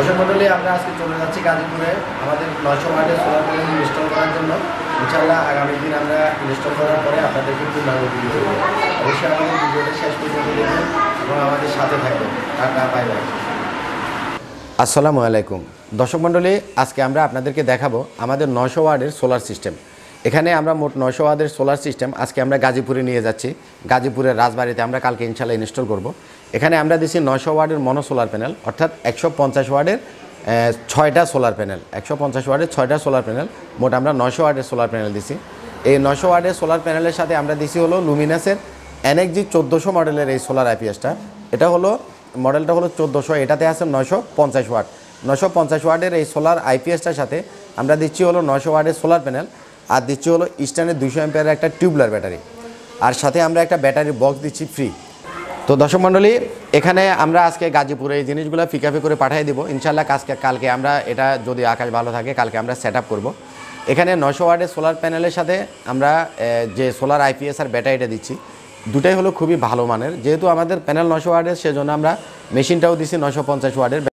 দর্শক মন্ডলী আমরা আজকে চলে যাচ্ছি গাজীপুরে। আমাদের নয়শো ওয়ার্ডের সোলার প্যানেল ইনস্টল করার জন্য। ইনশাল্লাহ আগামী দিন আমরা ইনস্টল করার পরে আপনাদেরকে পূর্ণাঙ্গ ভিডিও অবশ্যই আমাদের ভিডিওটা শেষ পর্যন্ত এবং আমাদের সাথে থাকবেন। টাটা বাই বাই আসসালামু আলাইকুম। দর্শক মণ্ডলী, আজকে আমরা আপনাদেরকে দেখাবো আমাদের নয়শো ওয়ার্ডের সোলার সিস্টেম এখানে আমরা মোট নয়শো ওয়ার্ডের সোলার সিস্টেম আজকে আমরা গাজীপুরে নিয়ে যাচ্ছি। গাজীপুরের রাজবাড়িতে আমরা কালকে ইনশাল্লাহ ইনস্টল করব। এখানে আমরা দিচ্ছি নয়শো ওয়ার্ডের মনো সোলার প্যানেল অর্থাৎ একশো পঞ্চাশ ওয়ার্ডের ছয়টা সোলার প্যানেল একশো পঞ্চাশ ওয়ার্ডের ছয়টা সোলার প্যানেল মোট আমরা নয়শো ওয়ার্ডের সোলার প্যানেল দিছি। এই নয়শো ওয়ার্ডের সোলার প্যানেলের সাথে আমরা দিছি হলো লুমিনাসের এনএক্সজি চোদ্দোশো মডেলের এই সোলার আইপিএসটা এটা হলো, মডেলটা হলো চোদ্দোশো, এটাতে আছে নয়শো পঞ্চাশ ওয়াট। নয়শো পঞ্চাশ ওয়ার্ডের এই সোলার আইপিএসটার সাথে আমরা দিচ্ছি হলো নয়শো ওয়ার্ডের সোলার প্যানেল আর দিচ্ছি হলো ইস্টার্নের দুশো এম্পিয়ারের একটা টিউবলার ব্যাটারি আর সাথে আমরা একটা ব্যাটারি বক্স দিচ্ছি ফ্রি তো দর্শক মণ্ডলী, এখানে আমরা আজকে গাজীপুরে এই জিনিসগুলো ফিকাফি করে পাঠিয়ে দিব। ইনশাল্লাহ কাজকে কালকে আমরা এটা যদি আকাশ ভালো থাকে, কালকে আমরা সেট আপ করব। এখানে নশো ওয়ার্ডের সোলার প্যানেলের সাথে আমরা যে সোলার আইপিএস আর ব্যাটারিটা দিচ্ছি, দুটাই হলো খুবই ভালো মানের। যেহেতু আমাদের প্যানেল নশো ওয়ার্ডের সেজন্য আমরা মেশিনটাও দিচ্ছি নশো পঞ্চাশ ওয়ার্ডের